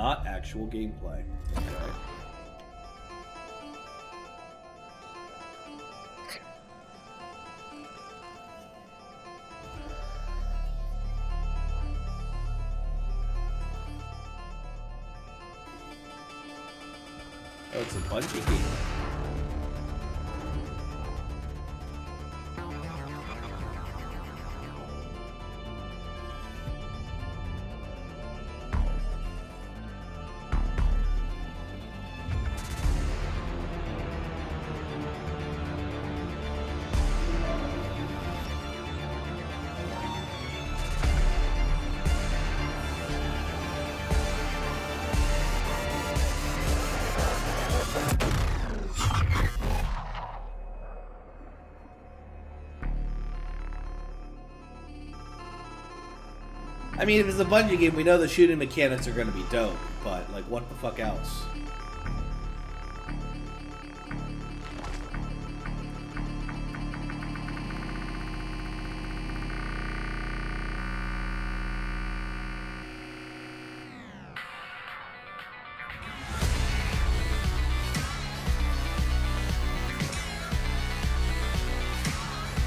not actual gameplay. Okay. Oh, it's a Bungie game. I mean, if it's a Bungie game, we know the shooting mechanics are going to be dope, but, like, what the fuck else?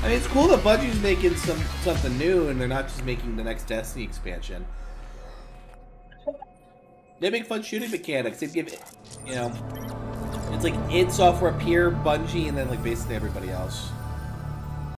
I mean, it's cool that Bungie's making some something new, and they're not just making the next Destiny expansion. They make fun shooting mechanics. They give, it, you know, it's like id Software, Peer, Bungie, and then like basically everybody else.